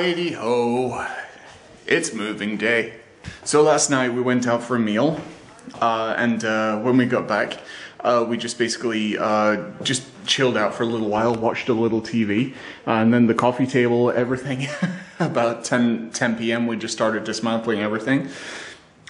Righty ho, it's moving day. So last night we went out for a meal, uh, and uh, when we got back, uh, we just basically uh, just chilled out for a little while, watched a little TV, and then the coffee table, everything. About 10, 10 p.m. we just started dismantling everything,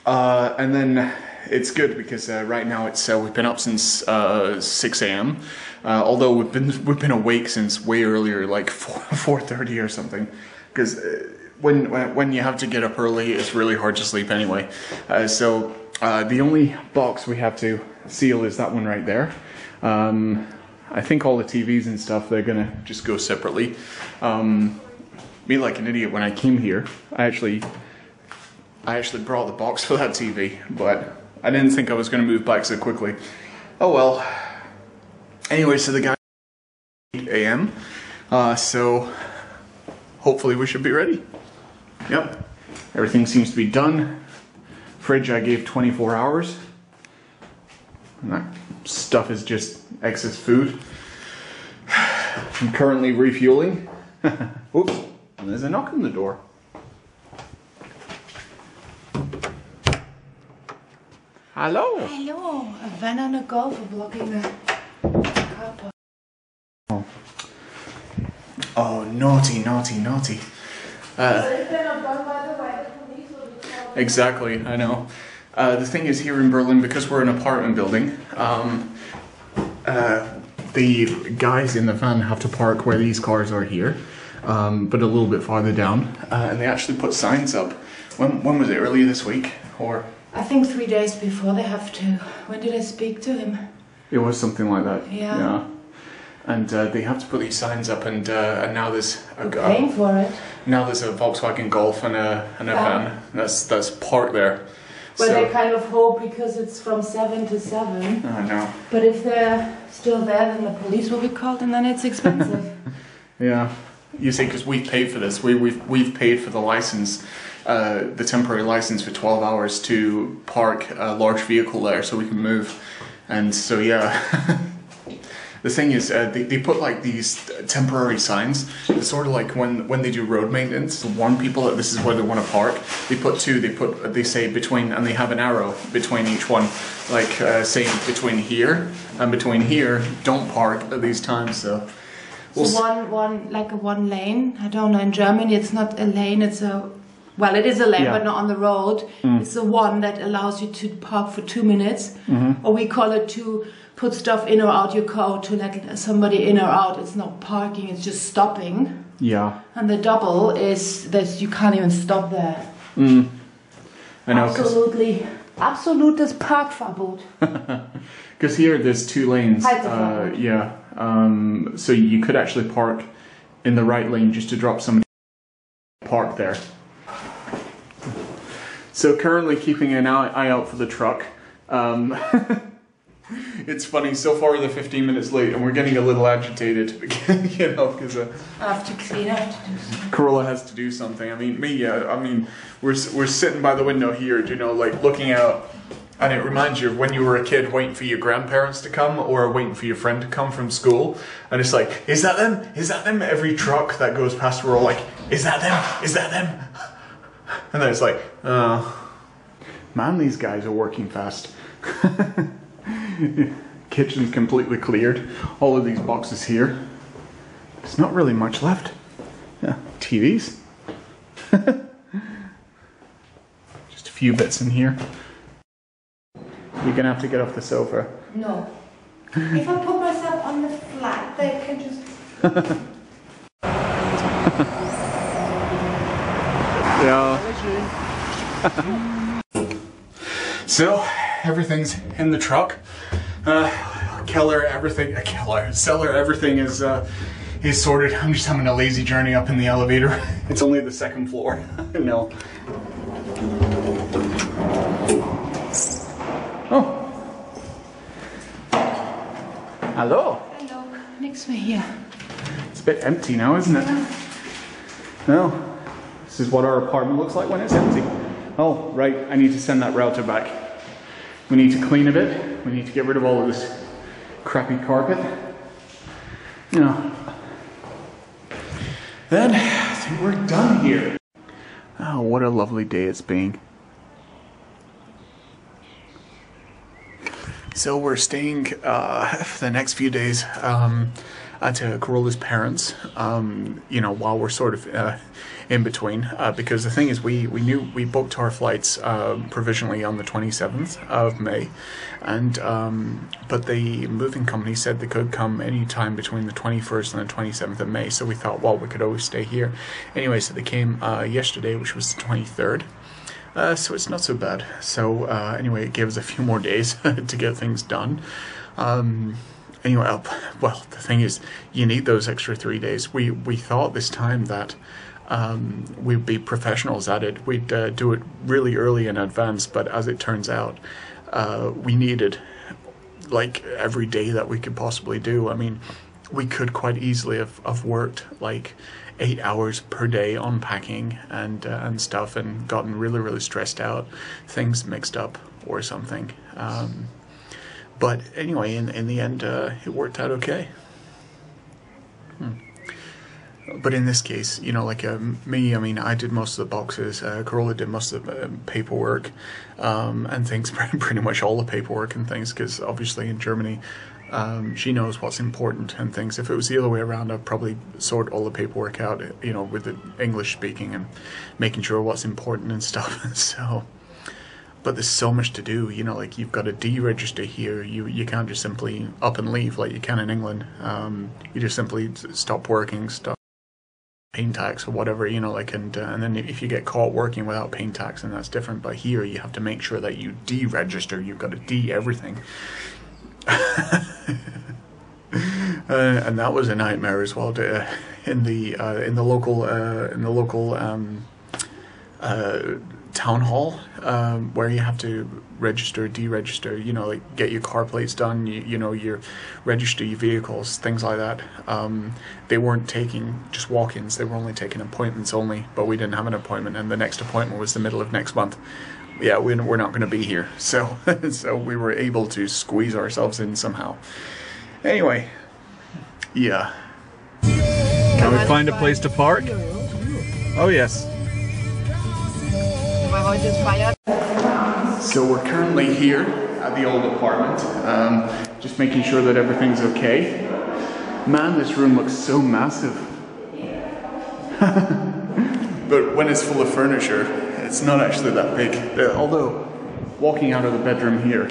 uh, and then it's good because uh, right now it's uh, we've been up since uh, 6 a.m. Uh, although we've been we've been awake since way earlier, like 4 4:30 or something, because uh, when, when you have to get up early, it's really hard to sleep anyway. Uh, so uh, the only box we have to seal is that one right there. Um, I think all the TVs and stuff they're gonna just go separately. Um, me like an idiot when I came here. I actually I actually brought the box for that TV, but I didn't think I was to move back so quickly. Oh well. Anyway, so the guy 8 a.m. Uh, so hopefully we should be ready. Yep. Everything seems to be done. Fridge I gave 24 hours. And that stuff is just excess food. I'm currently refueling. Oops. And there's a knock on the door. Hello. Hallo, a van and a golf are blocking the car park. Naughty, naughty, naughty. Exactly, I know. Uh, the thing is, here in Berlin, because we're an apartment building, um, uh, the guys in the van have to park where these cars are here, um, but a little bit farther down. Uh, and they actually put signs up. When, when was it? Earlier this week? Or I think three days before they have to. When did I speak to him? it was something like that. Yeah. Yeah. And uh, they have to put these signs up, and, uh, and now there's a, paying for it. now there's a Volkswagen Golf and a and a Yeah. van that's that's parked there. Well, so, they kind of hope because it's from seven to seven. I know. But if they're still there, then the police will be called, and then it's expensive. Yeah. You see, because we've paid for this. We, we've, we've paid for the license, uh, the temporary license for 12 hours to park a large vehicle there so we can move. And so, yeah. the thing is, uh, they, they put like these temporary signs. It's sort of like when, when they do road maintenance to warn people that this is where they want to park. They put two, they put, they say between, and they have an arrow between each one. Like uh, saying between here and between here, don't park at these times. So, so we'll s- one, one, like a one lane. I don't know. In Germany, it's not a lane. It's a, well, it is a lane, Yeah. but not on the road. It's the one that allows you to park for two minutes, or we call it to put stuff in or out your car to let somebody in or out. It's not parking. It's just stopping. yeah. And the double is that you can't even stop there. I know, Absolutely, absolutes Parkverbot. because here there's two lanes. Uh, yeah, um, so you could actually park in the right lane just to drop somebody park there. So currently keeping an eye, eye out for the truck. Um, it's funny. So far they're 15 minutes late, and we're getting a little agitated. you know, because. Uh, I have to clean. I have to do something. Carola has to do something. I mean, me, yeah. I mean, we're we're sitting by the window here, you know, like looking out, and it reminds you of when you were a kid, waiting for your grandparents to come or waiting for your friend to come from school, and it's like, is that them? Is that them? Every truck that goes past, we're all like, is that them? Is that them? And then it's like, oh, man, these guys are working fast. Kitchen's completely cleared. All of these boxes here. There's not really much left. Yeah, TVs. Just a few bits in here. You're gonna have to get off the sofa. No. if I put myself on the flat, they can just. Yeah. so everything's in the truck. Uh, Keller, everything. Uh, Keller, Cellar, everything is uh, is sorted. I'm just having a lazy journey up in the elevator. It's only the second floor. no. Oh. Hello. Hello. Nichts mehr hier. It's a bit empty now, isn't it? No. This is what our apartment looks like when it's empty. Oh, right. I need to send that router back. We need to clean a bit. We need to get rid of all of this crappy carpet. You know. Then we're done here. Oh, what a lovely day it's been. So we're staying uh, for the next few days um, uh, Carola's parents. Um, you know, while we're sort of uh, in between, uh, because the thing is, we we knew we booked our flights uh, provisionally on the 27th of May, and um, but the moving company said they could come any time between the 21st and the 27th of May. So we thought, well, we could always stay here. Anyway, so they came uh, yesterday, which was the 23rd. Uh, so it's not so bad. So uh, anyway, it gave us a few more days to get things done. Um, anyway, uh, well, the thing is, you need those extra three days. We we thought this time that um, we'd be professionals at it. We'd uh, do it really early in advance, but as it turns out, uh, we needed like every day that we could possibly do. I mean, we could quite easily have, have worked like eight hours per day unpacking and uh, and stuff, and gotten really really stressed out, things mixed up or something. Um, but anyway, in in the end, uh, it worked out okay. Hmm. But in this case, you know, like uh, me, I mean, I did most of the boxes. Uh, Carola did most of the uh, paperwork um, and things, pretty much all the paperwork and things, because obviously in Germany, um, she knows what's important and things. If it was the other way around, I'd probably sort all the paperwork out, you know, with the English speaking and making sure what's important and stuff. so, but there's so much to do, you know, like you've got to deregister here. You you can't just simply up and leave like you can in England. Um, you just simply stop working, stop paying tax or whatever, you know, like, and uh, and then if you get caught working without paying tax, then that's different. But here, you have to make sure that you deregister. You've got to de everything. Uh, and that was a nightmare as well. To, uh, in the uh, in the local uh, in the local um, uh, town hall um, where you have to register, deregister. You know, like get your car plates done. You, you know, your register your vehicles, things like that. Um, they weren't taking just walk-ins. They were only taking appointments only. But we didn't have an appointment, and the next appointment was the middle of next month yeah, we're not going to be here. So, so we were able to squeeze ourselves in somehow. Anyway, yeah. Can we find a place to park? Oh yes. So we're currently here at the old apartment, um, just making sure that everything's okay. Man, this room looks so massive. but when it's full of furniture, it's not actually that big. Uh, although, walking out of the bedroom here,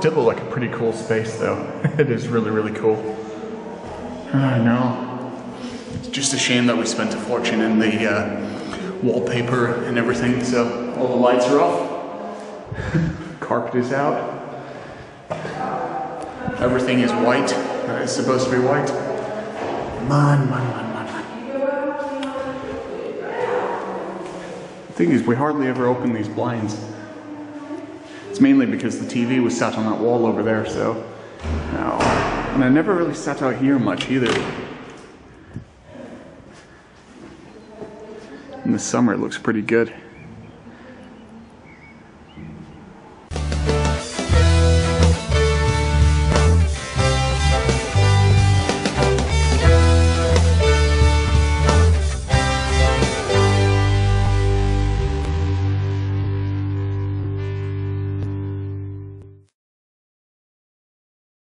did look like a pretty cool space though. it is really, really cool. I know. It's just a shame that we spent a fortune in the uh, wallpaper and everything, so all the lights are off. Carpet is out. Everything is white. Uh, it's supposed to be white. Man, man, man, man, man. The thing is, we hardly ever open these blinds. It's mainly because the TV was sat on that wall over there, so. No. And I never really sat out here much either. In the summer, it looks pretty good.